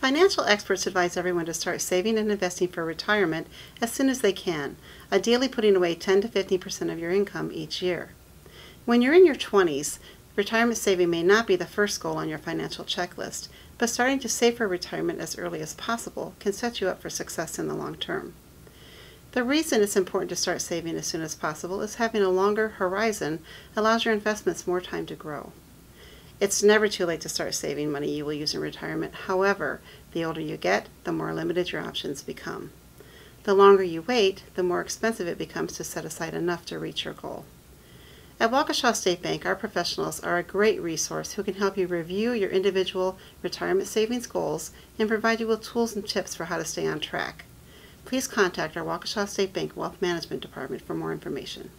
Financial experts advise everyone to start saving and investing for retirement as soon as they can, ideally putting away 10 to 15% of your income each year. When you're in your 20s, retirement saving may not be the first goal on your financial checklist, but starting to save for retirement as early as possible can set you up for success in the long term. The reason it's important to start saving as soon as possible is having a longer horizon allows your investments more time to grow. It's never too late to start saving money you will use in retirement. However, the older you get, the more limited your options become. The longer you wait, the more expensive it becomes to set aside enough to reach your goal. At Waukesha State Bank, our professionals are a great resource who can help you review your individual retirement savings goals and provide you with tools and tips for how to stay on track. Please contact our Waukesha State Bank Wealth Management Department for more information.